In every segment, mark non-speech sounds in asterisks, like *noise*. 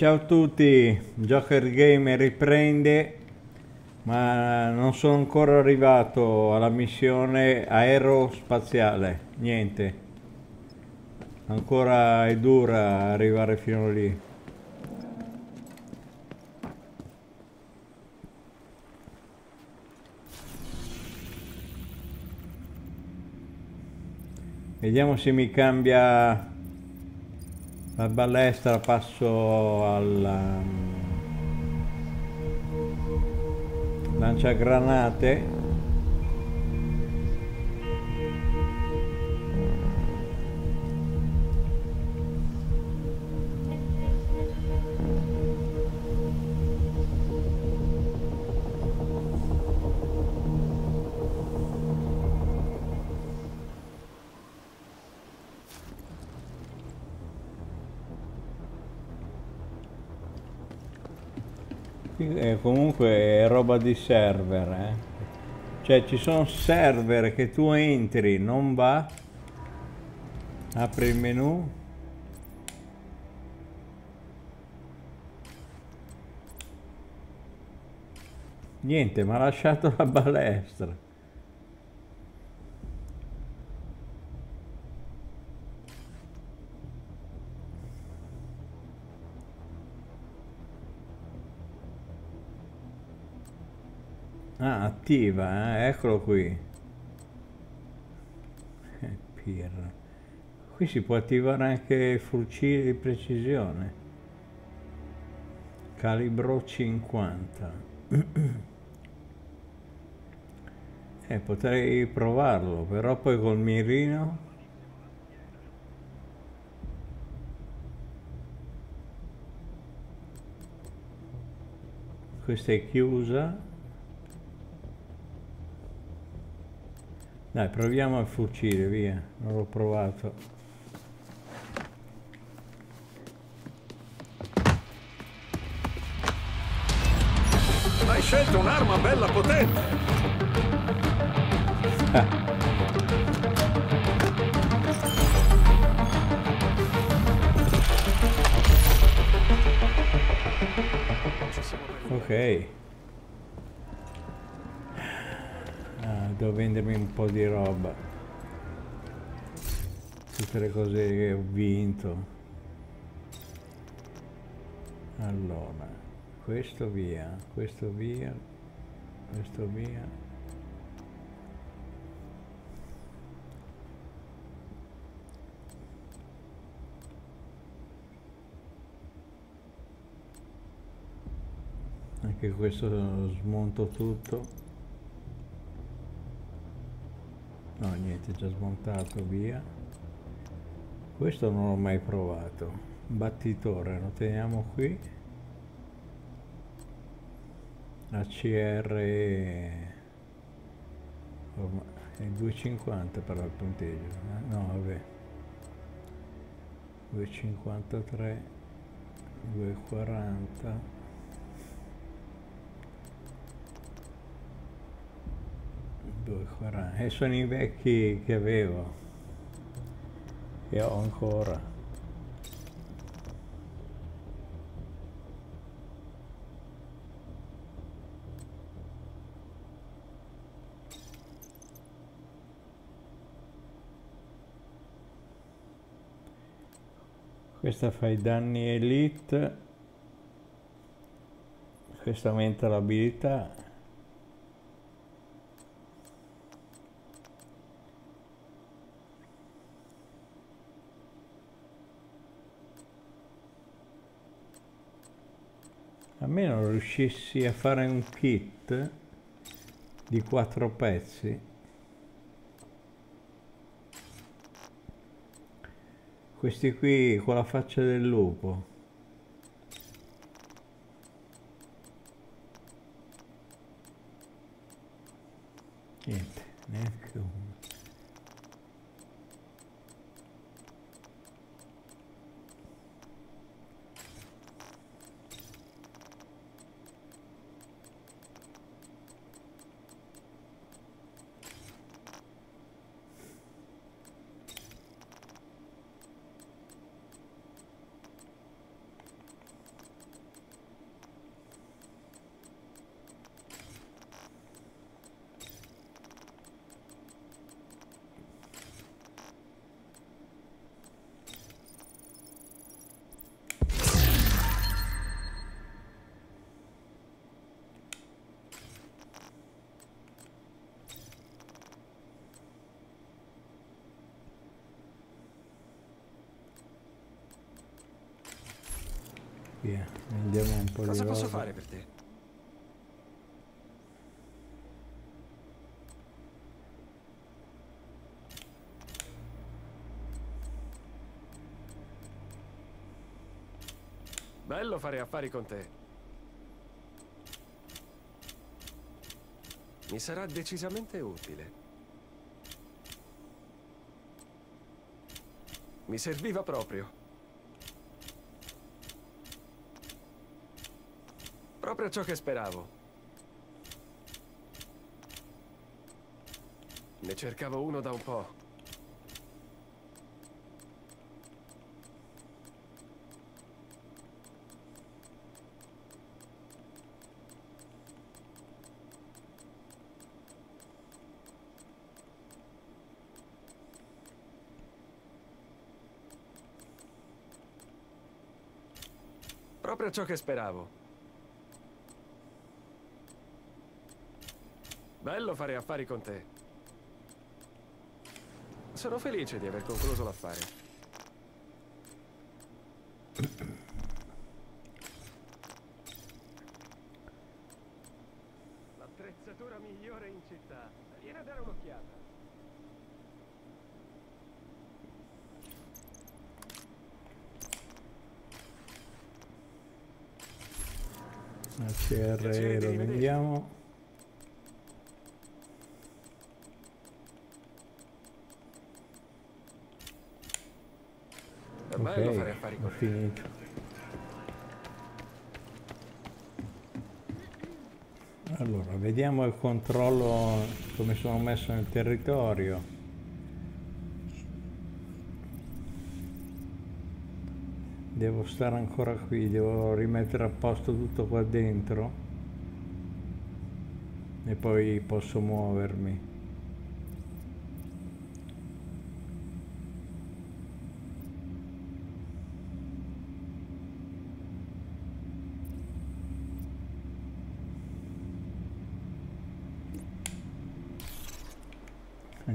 ciao a tutti, Joker Game riprende, ma non sono ancora arrivato alla missione aerospaziale, niente. Ancora è dura arrivare fino lì. Vediamo se mi cambia la balestra, passo al um, lanciagranate comunque è roba di server, eh. Cioè ci sono server che tu entri, non va, apri il menu, niente, mi ha lasciato la *laughs* balestra. Ah, attiva, eh? eccolo qui. Eh, pirra. Qui si può attivare anche fucile di precisione. Calibro 50. *clears throat* eh, potrei provarlo, però poi col mirino... Questa è chiusa. Dai, proviamo a fucile, via. Non l'ho provato. Hai scelto un'arma bella potente. Ah. Ok. Devo vendermi un po' di roba. Tutte le cose che ho vinto. Allora questo via questo via questo via. Anche questo smonto tutto niente già smontato via. Questo non l'ho mai provato. Battitore lo teniamo qui. ACR è 250 però il punteggio eh? no vabbè. 253 240 2,40 e sono i vecchi che avevo. E ho ancora. Questa fa i danni elite. Questa aumenta l'abilità almeno riuscissi a fare un kit di quattro pezzi. Questi qui con la faccia del lupo Cosa posso fare per te? Bello fare affari con te. Mi sarà decisamente utile. Mi serviva proprio. Proprio ciò che speravo. Ne cercavo uno da un po'. Proprio ciò che speravo. Bello fare affari con te. Sono felice di aver concluso l'affare. L'attrezzatura migliore in città. Vieni a dare un'occhiata. Di lo vendiamo. È bello Ok, fare affari ho finito. Allora, vediamo il controllo come sono messo nel territorio. Devo stare ancora qui, devo rimettere a posto tutto qua dentro e poi posso muovermi.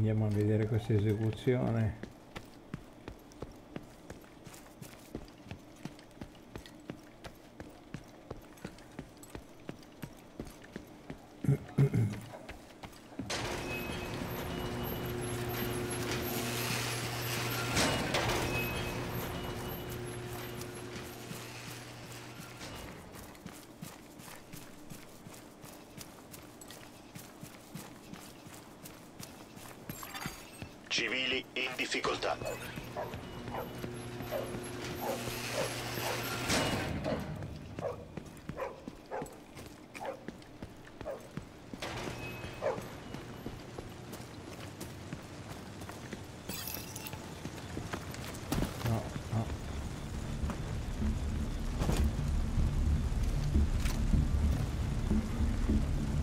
Andiamo a vedere questa esecuzione. Civili in difficoltà.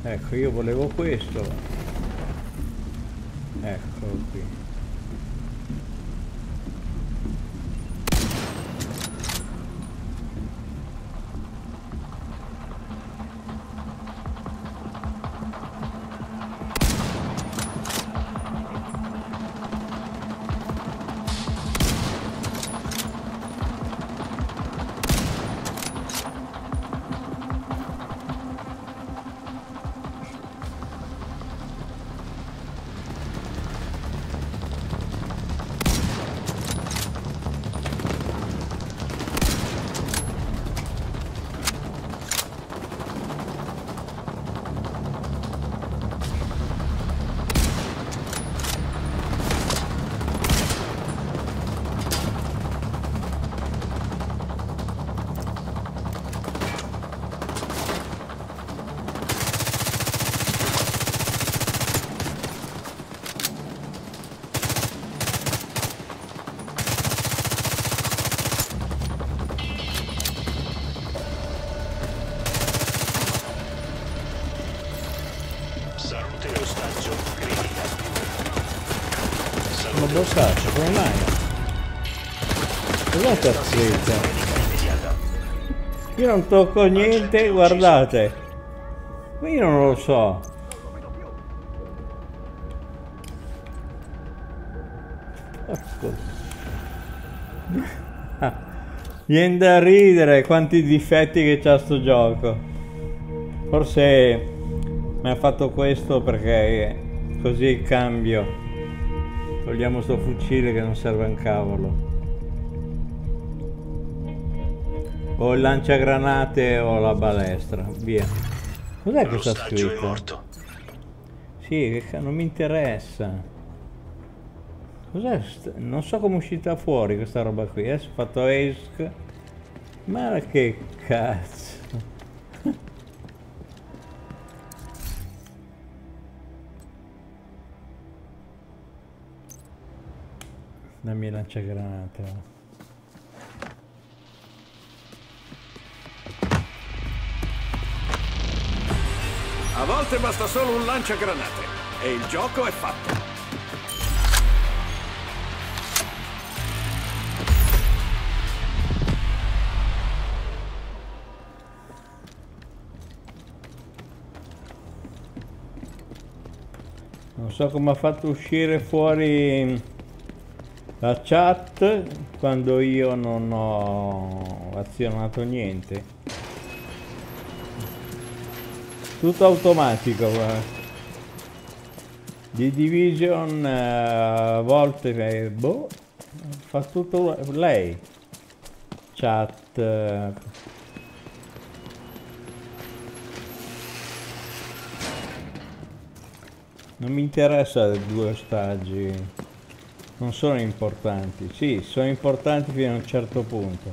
Ecco, io volevo questo. Eccolo qui. Io non tocco niente, guardate. Io non lo so. *laughs* Porco. Viene da ridere quanti difetti che c'ha sto gioco. Forse mi ha fatto questo perché così cambio. Togliamo sto fucile che non serve un cavolo. O il lanciagranate o la balestra. Via. Cos'è che sta L'ostaggio è scritto? morto. Sì, non mi interessa. Cos'è? Non so come è uscita fuori questa roba qui. Adesso ho fatto ESC. Ma che cazzo. *laughs* Dammi il lanciagranate. Volte basta solo un lanciagranate e il gioco è fatto. Non so come ha fatto uscire fuori la chat quando io non ho azionato niente. Tutto automatico. guarda. Di Division a volte eh, boh, fa tutto lei. Chat. eh, Non mi interessa due ostaggi, non sono importanti. Sì, sono importanti fino a un certo punto.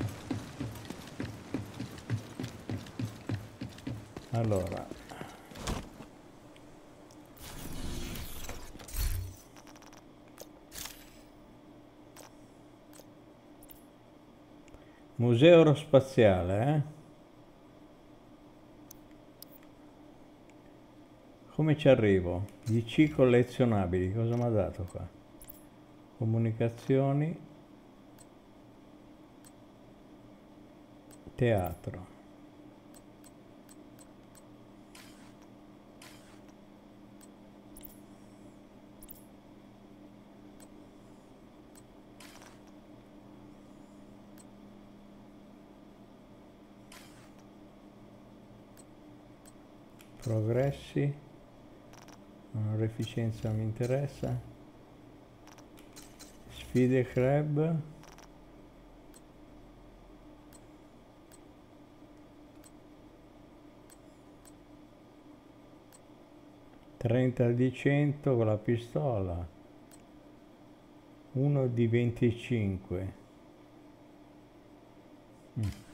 Allora. Museo aerospaziale, eh? Come ci arrivo? DC collezionabili, cosa mi ha dato qua? Comunicazioni. Teatro. Progressi. Non efficienza mi interessa. Sfide club. Trenta di 100 con la pistola. Uno di 25. Mm.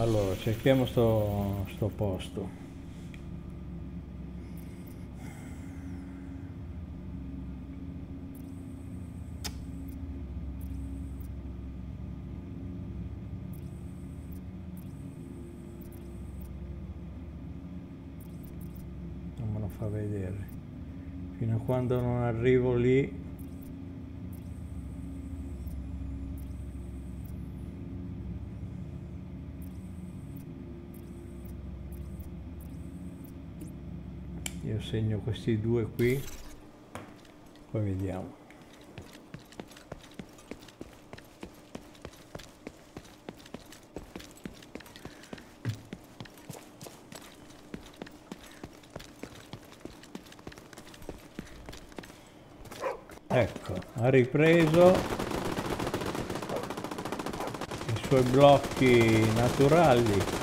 Allora, cerchiamo sto, sto posto. Non me lo fa vedere. Fino a quando non arrivo lì segno questi due qui. Poi vediamo. Ecco ha ripreso i suoi blocchi naturali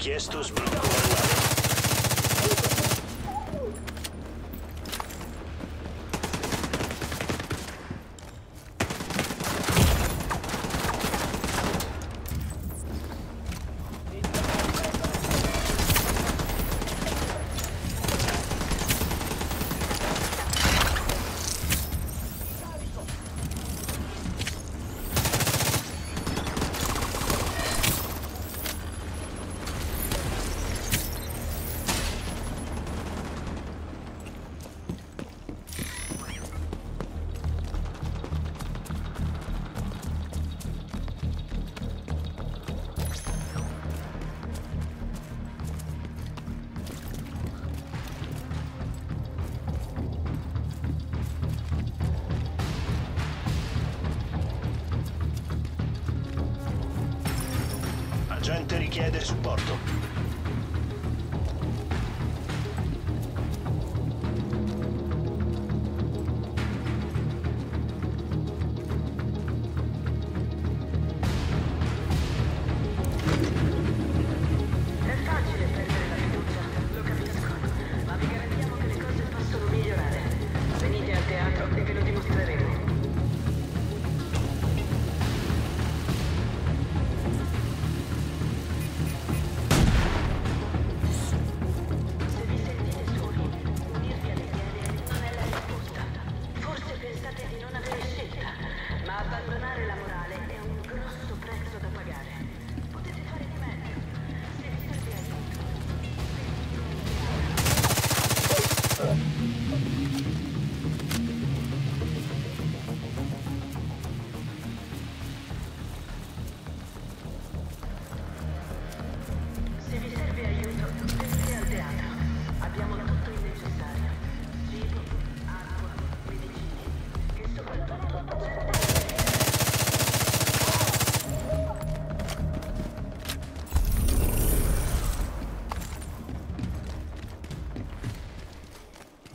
Aquí es tus La gente richiede supporto.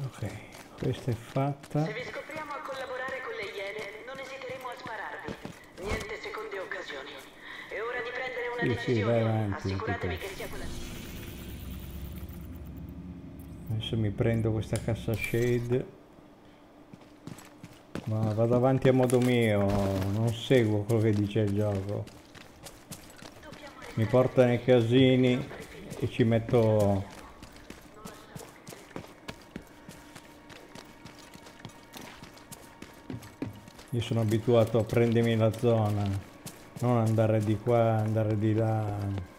Ok, questa è fatta. Se vi scopriamo a collaborare con le Iene, non esiteremo a spararvi. Niente seconde occasioni. È ora di prendere una sì, decisione. Sì, avanti, Assicuratevi che sia quella. Adesso mi prendo questa cassa shade. Ma vado avanti a modo mio, non seguo quello che dice il gioco. Mi porta nei casini e ci metto io sono abituato a prendermi la zona non andare di qua andare di là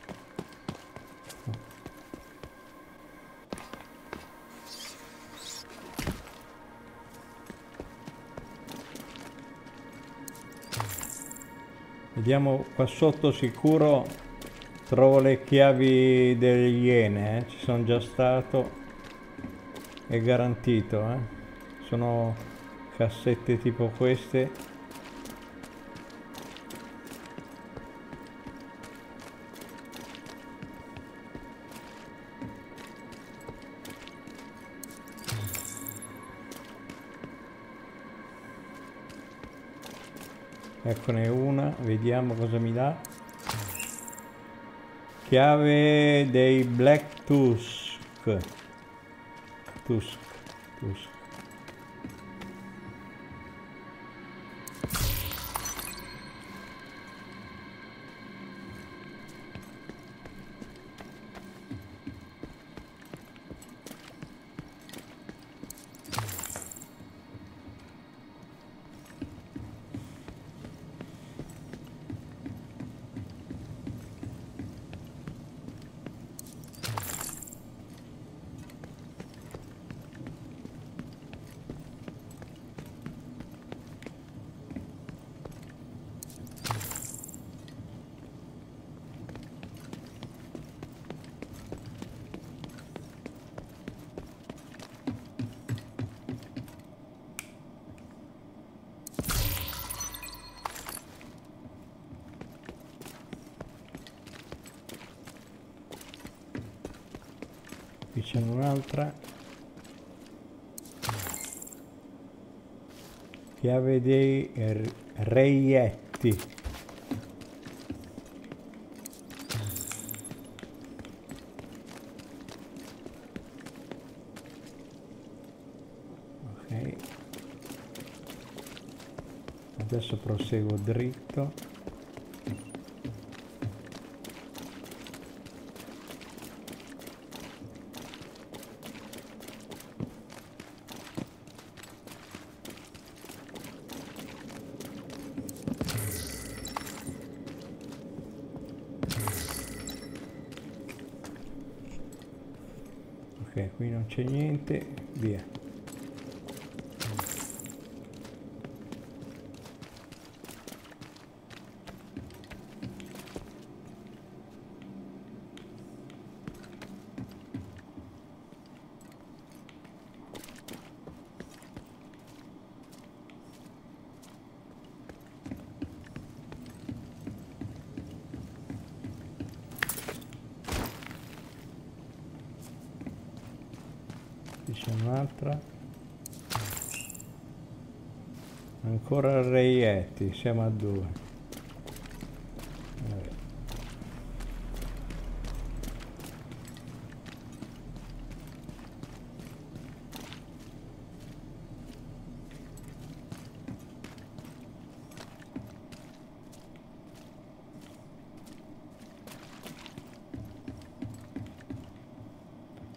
Vediamo qua sotto sicuro trovo le chiavi delle iene, eh? ci sono già stato, è garantito, eh? sono cassette tipo queste. Eccone una, vediamo cosa mi dà. Chiave dei Black Tusk. Tusk, Tusk. Reietti ok. Adesso proseguo dritto ok qui non c'è niente via qui c'è un'altra ancora reietti siamo a due Vabbè.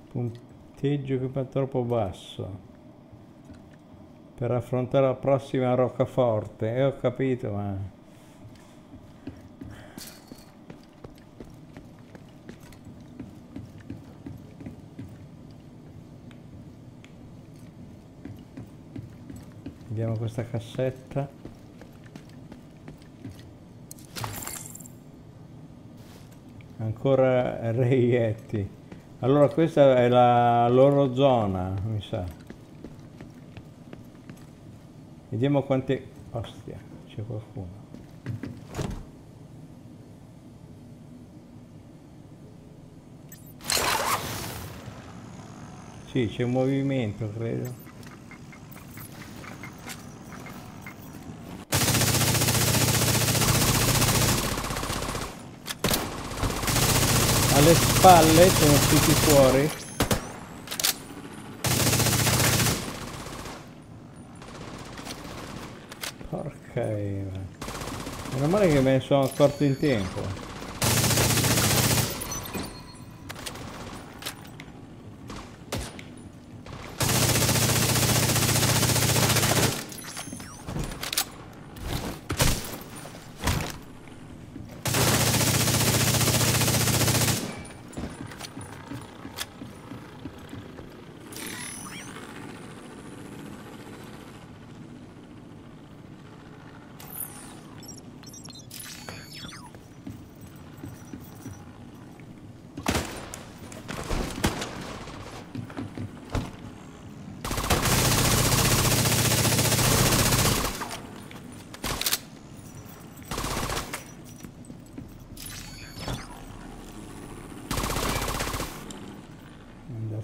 punteggio che va troppo basso per affrontare la prossima roccaforte. E ho capito ma vediamo questa cassetta. Ancora reietti allora questa è la loro zona mi sa vediamo quante ostia c'è qualcuno. Sì c'è un movimento credo. Alle spalle sono tutti fuori Eva meno male che me ne sono accorto in tempo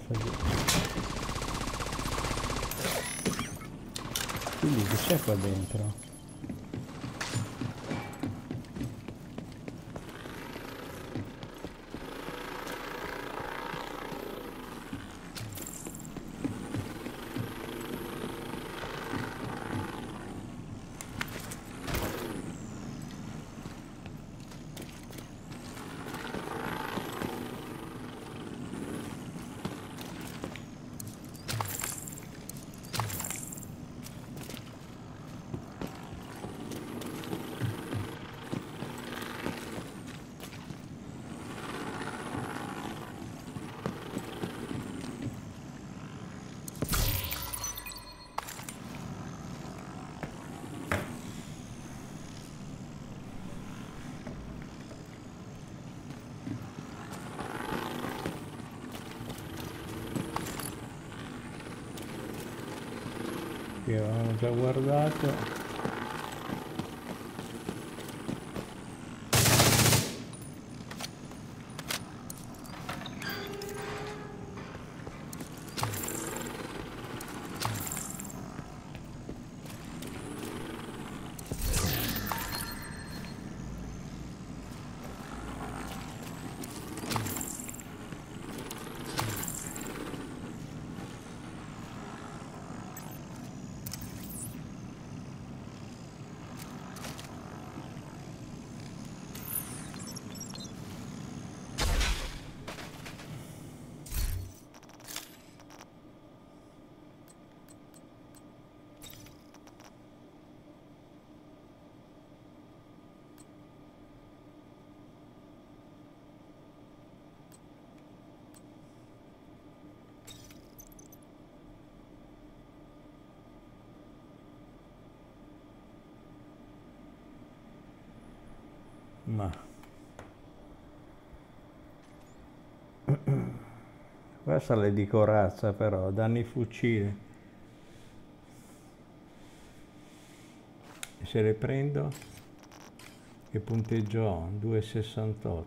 fa giù. Quindi che qua dentro? Qui avevamo già guardato. Ma questa le di corazza però, danni fucile. Se le prendo, che punteggio ho? 2,68.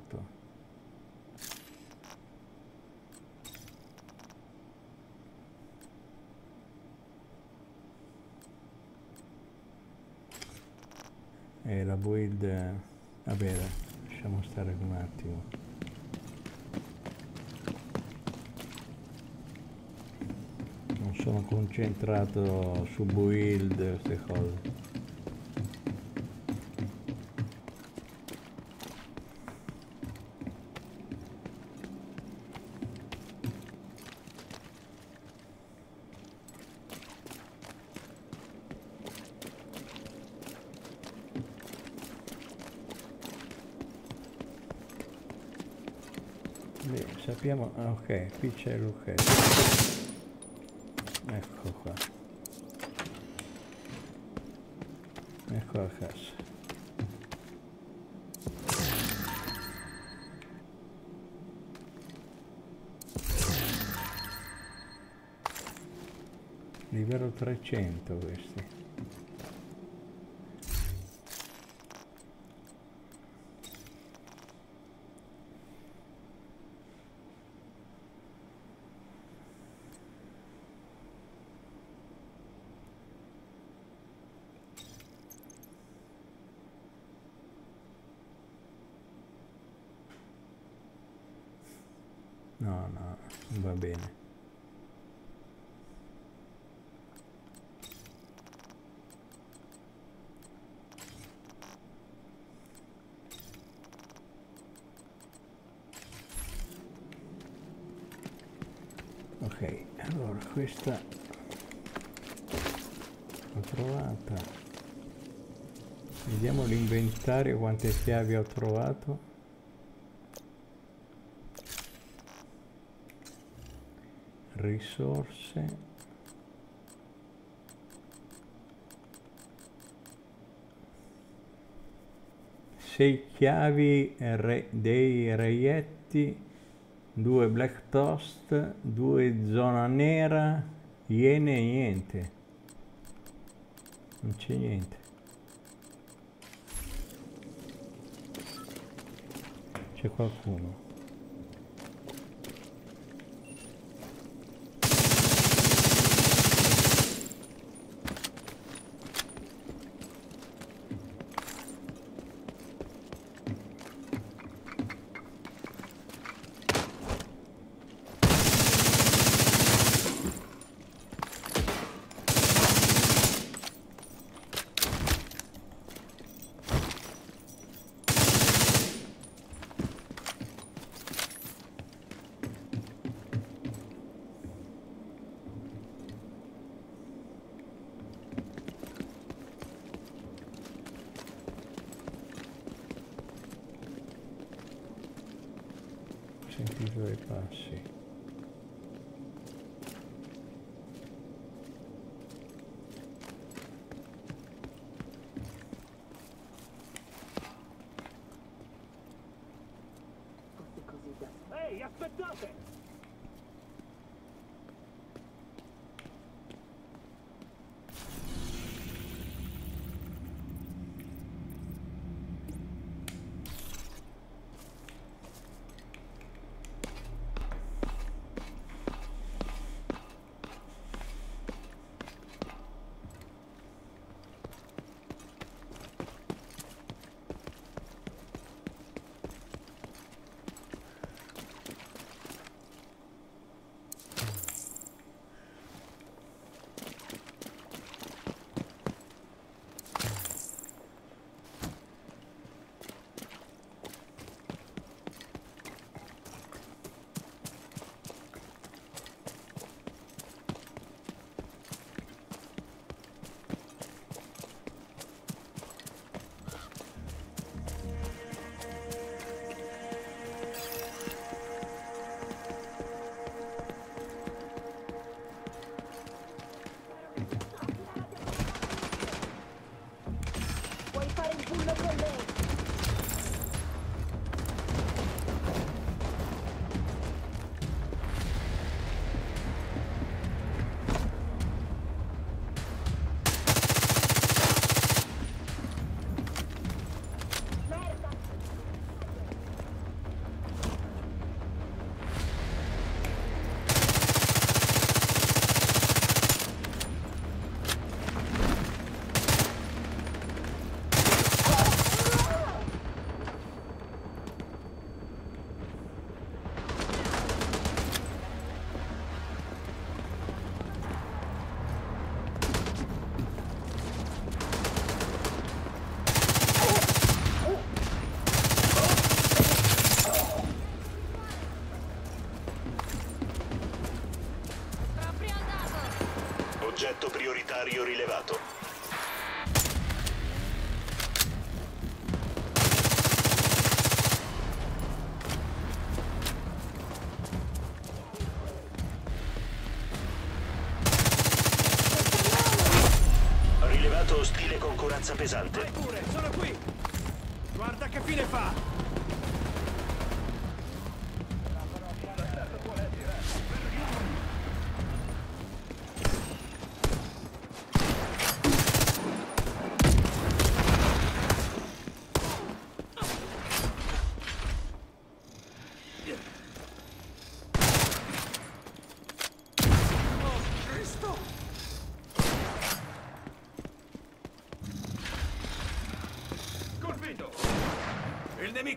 E la build, vabbè, lasciamo stare un attimo. Non sono concentrato su build, queste cose. Ok, qui c'è il lucchetto. Ecco qua. Ecco la cassa. Livello 300 questi. No, no, non va bene. Ok, allora questa l'ho trovata. Vediamo l'inventario, quante chiavi ho trovato. risorse sei chiavi re, dei reietti due black toast due zona nera iene e niente. Non c'è niente. C'è qualcuno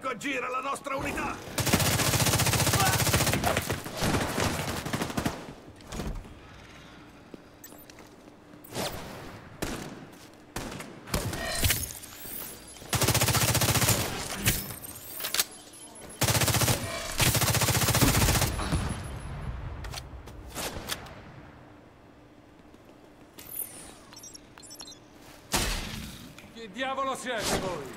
nemico aggira la nostra unità! Che diavolo siete voi?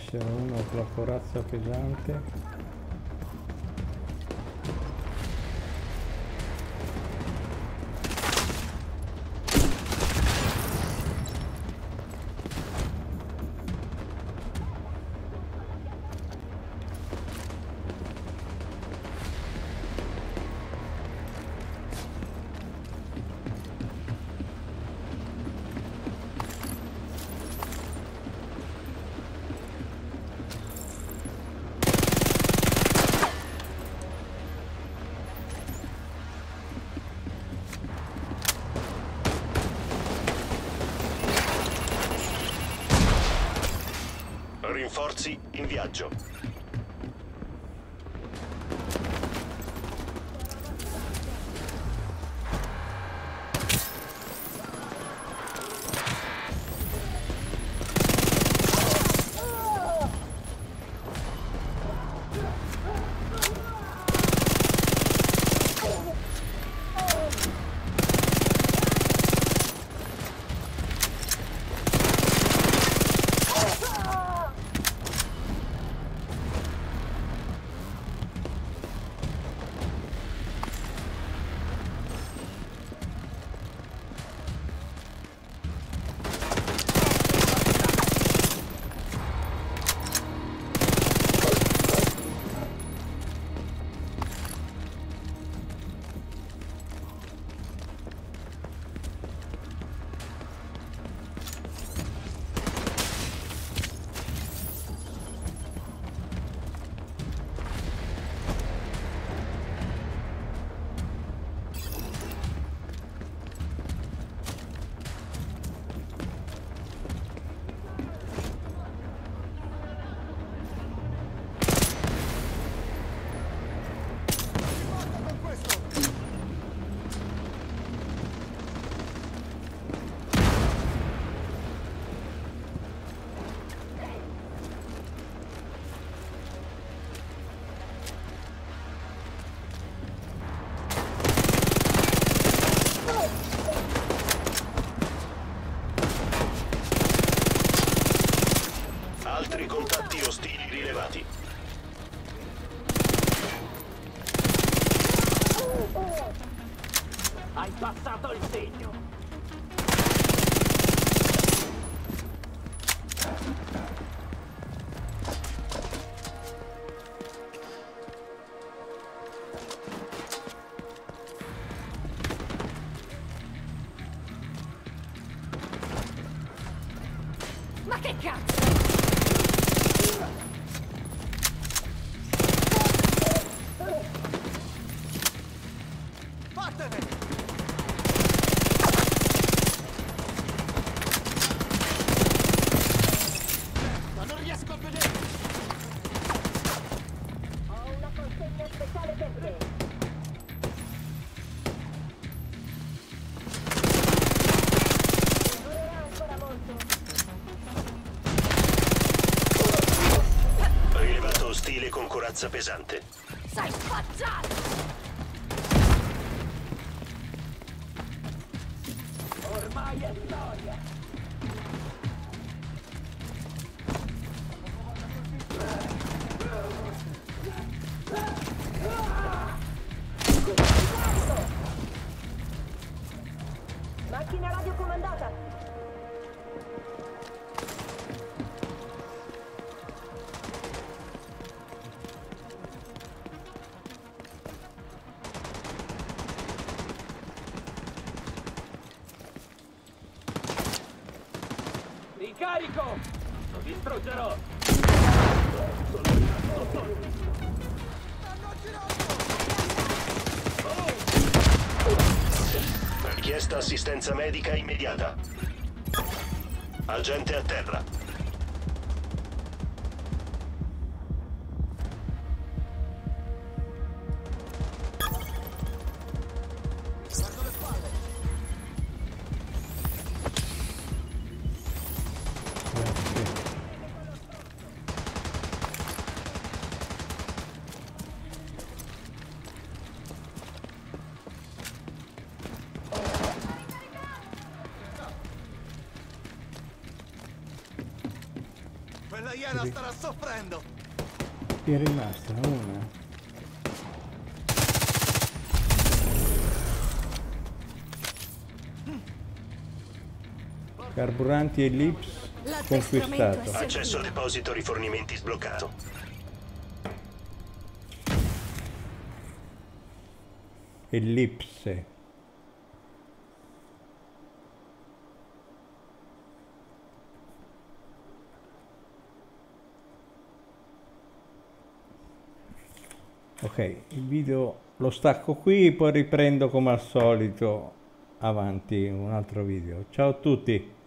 essere uno con la corazza pesante. Rinforzi in viaggio. Ma che cazzo? Richiesta assistenza medica immediata. Agente a terra. Carburanti Ellipse conquistato. Accesso al deposito rifornimenti sbloccato. Ellipse. Ok, il video lo stacco qui, poi riprendo come al solito avanti un altro video. Ciao a tutti!